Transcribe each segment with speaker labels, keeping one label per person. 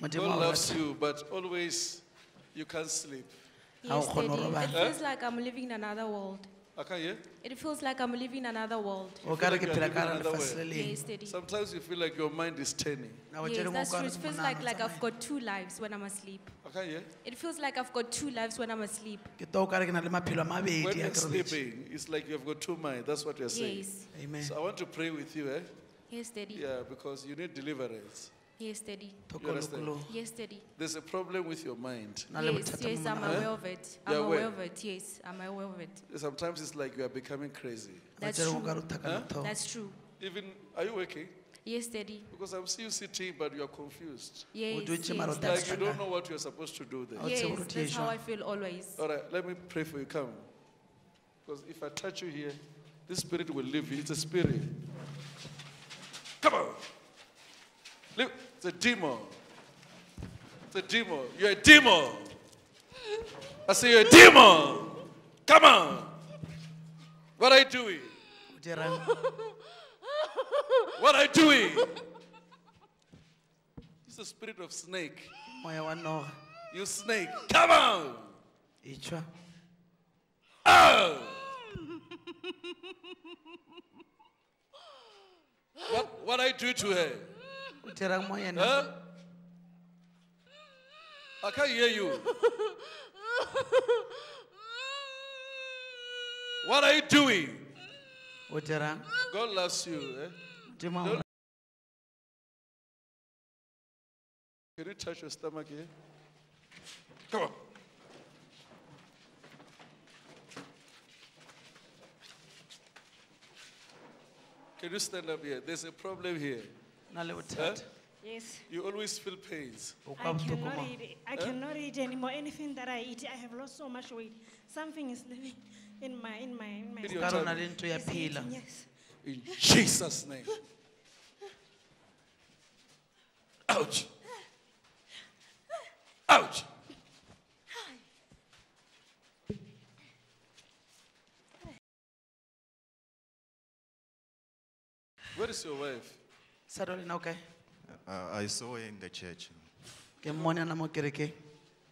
Speaker 1: Modimo
Speaker 2: God loves you, but always you can't sleep.
Speaker 3: Yes, Daddy. It feels like I'm living in another world.
Speaker 2: I can't hear.
Speaker 3: It feels like I'm living in another world.
Speaker 1: o ka re
Speaker 2: like
Speaker 1: ke
Speaker 2: you are living another
Speaker 1: lefatshe le leng
Speaker 3: Yes, Daddy.
Speaker 2: Sometimes you feel like your mind is turning.
Speaker 1: Nako
Speaker 3: Yes, that's true. It feels like, like I've got two lives when I'm asleep.
Speaker 2: I can't hear.
Speaker 3: It feels like I've got two lives when I'm asleep.
Speaker 1: ke to o ka re ke na le maphelo a
Speaker 2: When you're sleeping, it's like you've got two minds. That's what you're saying.
Speaker 3: Yes.
Speaker 1: amen
Speaker 2: So I want to pray with you, eh?
Speaker 3: Yes, Daddy.
Speaker 2: Yeah, because you need deliverance.
Speaker 3: Yes, Daddy.
Speaker 1: thokolokolo
Speaker 3: Yes, Daddy.
Speaker 2: There's a problem with your mind.
Speaker 3: Yes, yes, I'm aware of it. I'm
Speaker 2: You're
Speaker 3: aware
Speaker 2: aware?
Speaker 3: of it. Yes, I'm aware of it.
Speaker 2: Sometimes it's like you are becoming crazy.
Speaker 3: That's
Speaker 1: Wa tsere
Speaker 3: true.
Speaker 1: re o thakana
Speaker 2: Huh?
Speaker 3: That's true.
Speaker 2: Even, are you working?
Speaker 3: Yes, Daddy.
Speaker 2: Because I'm seeing you sitting, but you're confused.
Speaker 3: Yes,
Speaker 1: dutse
Speaker 3: yes,
Speaker 1: mara o
Speaker 2: Like you don't know what you're supposed to do there.
Speaker 3: Yes,
Speaker 1: tsebe hore o
Speaker 3: that's how. I feel always.
Speaker 2: All right, let me pray for you. Come. Because if I touch you here, this spirit will leave you. It's a spirit. Come on. It's a demon. It's a demon. You're a demon. I say you're a demon. Come on. What are you doing? What are you doing? It's the spirit of snake.
Speaker 1: moya wa noga
Speaker 2: You snake. Come on. Oh! what, what I do to her?
Speaker 1: O dirang mo
Speaker 2: Huh? I can't hear you. What are you doing? God loves you. Eh? Don't- Can you touch your stomach here? Come on. Can you stand up here? There's a problem here.
Speaker 1: Na bothata
Speaker 4: Yes.
Speaker 2: You always feel pains.
Speaker 1: o
Speaker 4: I
Speaker 1: kwa botlhoko
Speaker 4: cannot eat. I cannot eat anymore. Anything that I eat, I have lost so much weight. Something is living in my in my in my.
Speaker 2: In
Speaker 1: o
Speaker 2: your
Speaker 1: ka re o
Speaker 2: tummy.
Speaker 1: na le ntho ya
Speaker 4: It's eating, Yes.
Speaker 2: In Jesus' name. Ouch. Ouch. Where is your wife?
Speaker 1: Sado lena o kae
Speaker 5: Uh, I saw her in the church.
Speaker 1: ke mmone ana mo kerekeng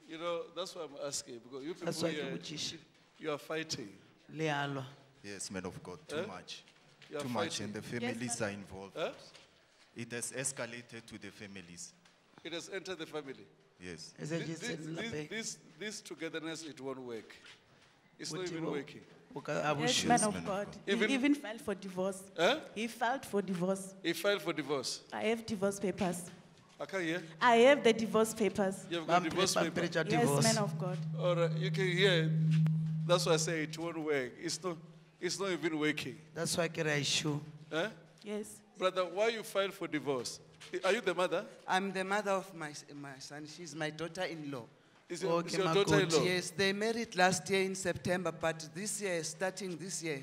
Speaker 2: You know, that's why I'm asking because you
Speaker 1: That's
Speaker 2: people
Speaker 1: why ke
Speaker 2: here,
Speaker 1: botšiše
Speaker 2: you are fighting.
Speaker 1: le alwa
Speaker 5: Yes, man of God, too
Speaker 2: Eh?
Speaker 5: much.
Speaker 2: You are
Speaker 5: Too much, and the families are involved.
Speaker 2: Huh?
Speaker 5: It has escalated to the families.
Speaker 2: It has entered the family.
Speaker 5: Yes.
Speaker 1: se
Speaker 2: This, this, this, this, this togetherness, it won't work. It's not even working.
Speaker 1: O ka a
Speaker 4: Yes,
Speaker 1: bošo
Speaker 4: man
Speaker 5: man
Speaker 4: of
Speaker 5: of
Speaker 4: God.
Speaker 5: God.
Speaker 2: Even-
Speaker 4: he even filed for divorce.
Speaker 2: Huh?
Speaker 4: He filed for divorce.
Speaker 2: He filed for divorce.
Speaker 4: I have divorce papers.
Speaker 2: I can't hear.
Speaker 4: I have the divorce papers.
Speaker 2: You have got
Speaker 1: Bampere-
Speaker 2: divorce paper.
Speaker 1: pampere tša
Speaker 4: Yes,
Speaker 1: divorce
Speaker 4: man of God.
Speaker 2: All right, you can hear. That's why I say it won't work. It's not, it's not even working.
Speaker 1: that's why ke re a sure
Speaker 2: Huh?
Speaker 4: Yes.
Speaker 2: Brother, why you filed for divorce? Are you the mother?
Speaker 6: I'm the mother of my, my son. She's my daughter-in-law.
Speaker 2: Is your, is
Speaker 1: Okay,
Speaker 2: your
Speaker 1: makoti.
Speaker 2: daughter-in-law?
Speaker 6: Yes, they married last year in September, but this year, starting this year,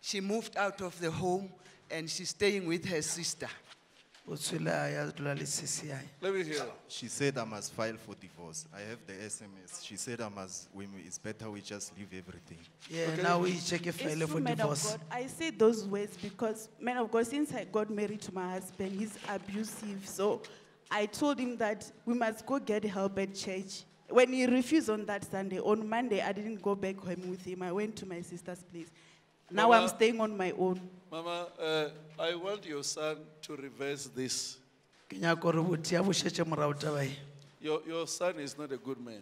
Speaker 6: she moved out of the home and she's staying with her sister.
Speaker 1: o tshwele a ya dula le sese yae
Speaker 2: Let me hear.
Speaker 5: She said I must file for divorce. I have the SMS. She said I must, we, it's better we just leave everything.
Speaker 1: yena now we check
Speaker 4: It's
Speaker 1: file
Speaker 4: true,
Speaker 1: for
Speaker 4: man of
Speaker 1: divorce
Speaker 4: God. I say those words because, man of God, since I got married to my husband, he's abusive. So I told him that we must go get help at church. When he refused on that Sunday, on Monday, I didn't go back home with him. I went to my sister's place. Now I'm staying on my own.
Speaker 2: Mama, uh, I want your son to reverse this.
Speaker 1: ke nyaka gore boti a bošetše morago tabae
Speaker 2: Your, your son is not a good man.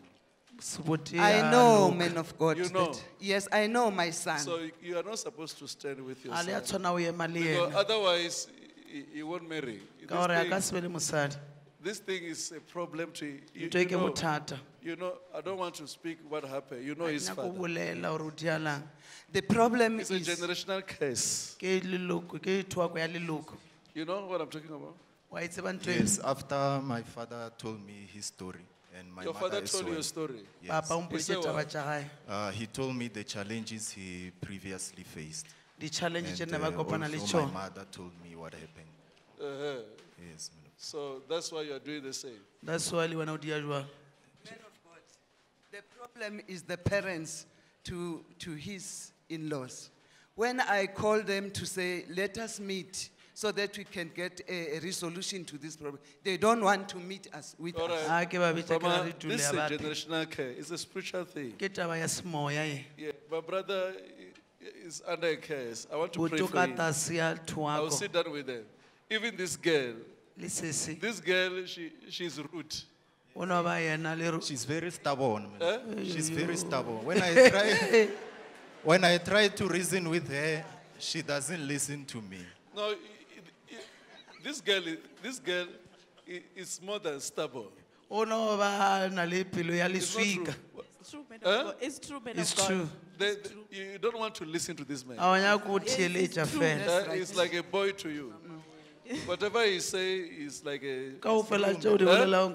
Speaker 6: I know, man of God.
Speaker 2: You
Speaker 6: that-
Speaker 2: know.
Speaker 6: yes, I know my son.
Speaker 2: So you- you are not supposed to stand with your
Speaker 1: a le a
Speaker 2: son.
Speaker 1: tshwana o ema le
Speaker 2: Because otherwise, he, he won't marry.
Speaker 1: ka gore a
Speaker 2: This thing,
Speaker 1: be le mosadi
Speaker 2: this thing is a problem to you. You,
Speaker 1: ntho
Speaker 2: you know, you know, I don't want to speak what happened. You know
Speaker 1: Ga
Speaker 2: his father.
Speaker 1: bolela gore o dialang
Speaker 6: the problem
Speaker 2: It's a
Speaker 6: is,
Speaker 2: generational curse.
Speaker 1: ke leloko ke thoako ya leloko
Speaker 2: You know what I'm talking about?
Speaker 1: wa tseba ntho
Speaker 5: Yes, after my father told me his story, and my
Speaker 2: Your
Speaker 5: mother
Speaker 2: father
Speaker 5: as
Speaker 2: told you a story.
Speaker 5: Yes.
Speaker 1: papa
Speaker 2: He said what?
Speaker 5: Uh, he told me the challenges he previously faced.
Speaker 1: di-challenge tše
Speaker 5: And
Speaker 1: nne ba
Speaker 5: uh,
Speaker 1: kopana
Speaker 5: also my mother told me what happened.
Speaker 2: Uh-huh.
Speaker 5: Yes, man of
Speaker 2: So that's why you are doing the same.
Speaker 1: that's why le wena o dia jwang
Speaker 6: man of God, the problem is the parents to, to his in-laws. When I call them to say, let us meet so that we can get a, a resolution to this problem. They don't want to meet us with
Speaker 2: All
Speaker 6: us.
Speaker 2: right.
Speaker 1: a ke ba bitsa ke
Speaker 2: Mama,
Speaker 1: ra re dule
Speaker 2: this is a generational care. It's a spiritual thing.
Speaker 1: ke taba ya
Speaker 2: Yeah, my brother i- is under a curse. I want to pray for him. I will sit down with them. Even this girl,
Speaker 1: le sese
Speaker 2: this girl, she, she's rude.
Speaker 1: o no ba yena le ro-
Speaker 5: She's very stubborn. man.
Speaker 2: Eh?
Speaker 5: She's very stubborn. When I try, when I try to reason with her, she doesn't listen to me.
Speaker 2: No, i- i- i- this girl, is- this girl i- is more than stubborn.
Speaker 1: o no ba na le pelo ya
Speaker 2: It's not
Speaker 1: leswika
Speaker 2: true.
Speaker 4: It's true, man
Speaker 2: Huh?
Speaker 4: God. It's true, man
Speaker 1: it's
Speaker 4: of God.
Speaker 1: true
Speaker 2: They- they- you don't want to listen to this man.
Speaker 1: a wa nyaka ko
Speaker 4: Yes,
Speaker 1: theeletša
Speaker 4: it's true.
Speaker 1: fela
Speaker 6: That's
Speaker 2: Uh,
Speaker 6: right.
Speaker 2: He's like a boy to you. Whatever he say is like a.
Speaker 1: ka go fela tšeo di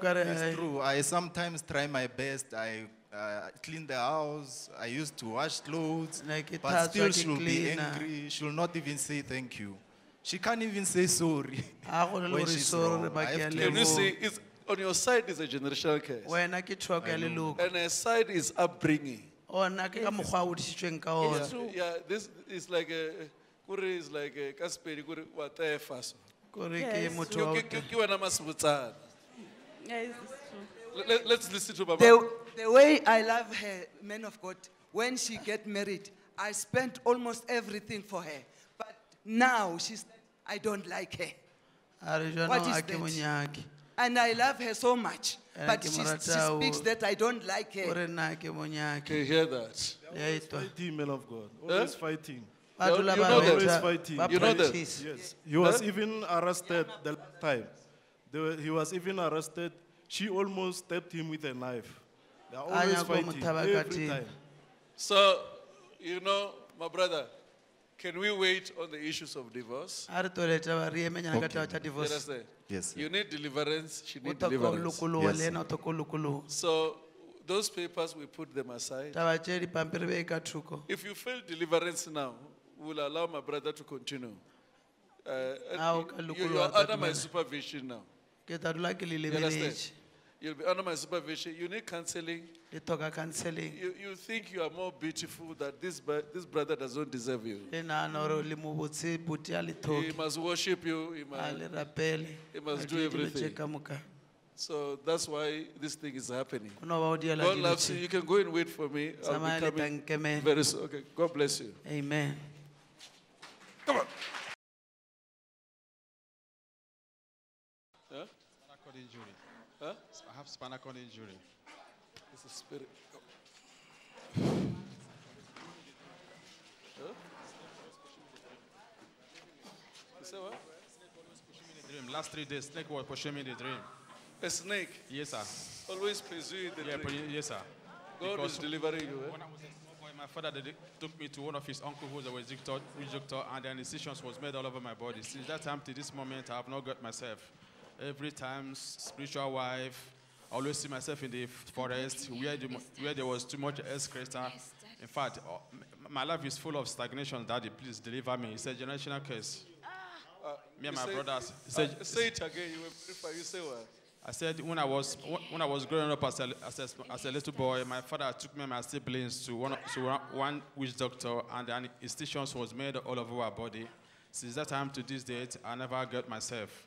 Speaker 1: ka re
Speaker 5: It's
Speaker 1: ai,
Speaker 5: true. I sometimes try my best. I uh, clean the house. I used to wash clothes.
Speaker 1: Like it
Speaker 5: But still,
Speaker 1: like a
Speaker 5: she'll be
Speaker 1: cleaner.
Speaker 5: angry. She'll not even say thank you. She can't even say sorry.
Speaker 1: a go le le
Speaker 5: when
Speaker 1: gore
Speaker 5: she's
Speaker 1: sore
Speaker 5: wrong.
Speaker 1: re ba
Speaker 5: I
Speaker 1: ke
Speaker 5: have
Speaker 1: a
Speaker 5: to-
Speaker 2: Can you see?
Speaker 1: leboga
Speaker 2: It's, on your side is a generational curse.
Speaker 1: wena ke thoako ya leloko
Speaker 2: And her side is upbringing.
Speaker 1: ona ke ka mokgwa a odisitsweng ka ona
Speaker 4: It's.
Speaker 2: Yeah, this is like a. Kure is like a Kasperi, kure whatever. so.
Speaker 1: Kore ke
Speaker 4: Yes,
Speaker 1: motho
Speaker 2: Ke-
Speaker 1: wa
Speaker 2: ke-
Speaker 1: go
Speaker 2: ke- ke wena Masibutsana.
Speaker 4: Yes.
Speaker 2: Let- let- Let's listen to Baba.
Speaker 6: The, the way I love her, man of God, when she get married, I spent almost everything for her. But now she's, I don't like her.
Speaker 1: a re
Speaker 6: What
Speaker 1: jana
Speaker 6: is
Speaker 1: a ke
Speaker 6: that? And I love her so much.
Speaker 1: Eh,
Speaker 6: But she, she speaks that I don't like her.
Speaker 1: re nna ke
Speaker 2: Can you hear that?
Speaker 1: ya etwa
Speaker 7: Fighting, man of God. Always fighting.
Speaker 1: Ba
Speaker 2: You- you know that?
Speaker 7: Always fighting.
Speaker 2: You know that?
Speaker 7: Yes. He was
Speaker 2: Huh?
Speaker 7: even arrested the last time. They were- he was even arrested. She almost stabbed him with a knife. They are always
Speaker 1: nyaka ho mo
Speaker 7: fighting every time.
Speaker 2: So, you know, my brother, can we wait on the issues of divorce?
Speaker 1: a re toletša ba re emenyana ka
Speaker 5: Okay.
Speaker 1: taba divorce?
Speaker 5: Yes. sir.
Speaker 2: You need deliverance, she
Speaker 1: o
Speaker 2: need
Speaker 1: toka o
Speaker 2: deliverance.
Speaker 5: Yes,
Speaker 1: le ena o toka o lokologo
Speaker 2: So, those papers, we put them aside.
Speaker 1: taba tše dipampiri be
Speaker 2: If you fail deliverance now, we'll allow my brother to continue. Uh,
Speaker 1: Ah,
Speaker 2: you- you, are under my supervision now.
Speaker 1: ke tla dula ke le
Speaker 2: You understand? You'll be under my supervision. You need counseling.
Speaker 1: counseling
Speaker 2: You, you think you are more beautiful that this, this brother doesn't deserve you.
Speaker 1: le nagana gore le mo botse puti a le
Speaker 2: He must worship you. He must, he must do
Speaker 1: dire dilo tše
Speaker 2: everything. so that's why this thing is happening.
Speaker 1: o no ba o diela
Speaker 2: God loves you. You can go and wait for me. I'll be coming very soon. Okay. God bless you.
Speaker 1: amen
Speaker 2: Come on. Huh?
Speaker 8: Spinal cord injury.
Speaker 2: Huh?
Speaker 8: I have spinal cord injury.
Speaker 2: It's a spirit. Huh? You say what?
Speaker 8: Dream. Last three days, snake was pushing me in the dream.
Speaker 2: A snake
Speaker 8: Yes, sir.
Speaker 2: always pursue the
Speaker 8: Yeah,
Speaker 2: dream.
Speaker 8: yes, sir.
Speaker 2: God is delivering you. eh?
Speaker 8: When I was a small boy, my father took me to one of his uncle who was a witch doctor, and the incisions was made all over my body. Since that time to this moment, I have not got myself. Every time, spiritual wife, I always see myself in the forest where, the, where there was too much excreta. In fact, m- my life is full of stagnation. Daddy, please deliver me. It's a generational curse.
Speaker 2: Uh,
Speaker 8: Me and my
Speaker 2: say-
Speaker 8: brothers.
Speaker 2: uh,
Speaker 8: Say-
Speaker 2: it again. You. You say what?
Speaker 8: I said when I was when I was growing up as a, as a, as a little boy, my father took me and my siblings to one to one- witch doctor, and the incisions was made all over our body. Since that time to this date, I never got myself.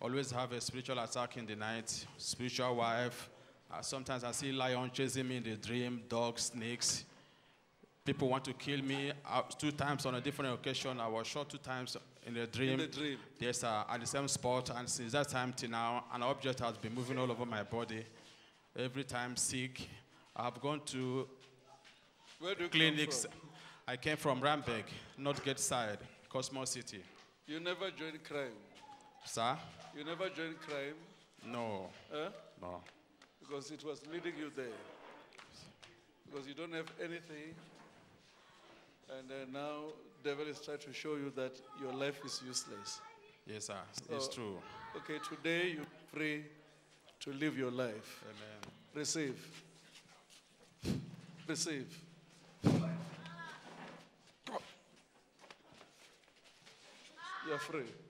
Speaker 8: Always have a spiritual attack in the night, spiritual wife. Uh, sometimes I see lion chasing me in the dream, dogs, snakes. People want to kill me. Uh, two times on a different occasion, I was shot two times in a dream.
Speaker 2: In the dream.
Speaker 8: Yes, sir, at the same spot. And since that time till now, an object has been moving all over my body. Every time sick. I've gone to
Speaker 2: Where do you
Speaker 8: clinics.
Speaker 2: come
Speaker 8: I came from Randburg, Northgate side, Cosmos City.
Speaker 2: You never joined crime.
Speaker 8: Sir?
Speaker 2: You never joined crime,
Speaker 8: No,
Speaker 2: huh?
Speaker 8: no.
Speaker 2: Because it was leading you there. Because you don't have anything. And then now devil is trying to show you that your life is useless.
Speaker 8: Yes, sir. It's true.
Speaker 2: Okay, today you pray to live your life.
Speaker 8: Amen.
Speaker 2: Receive. Receive. You're free.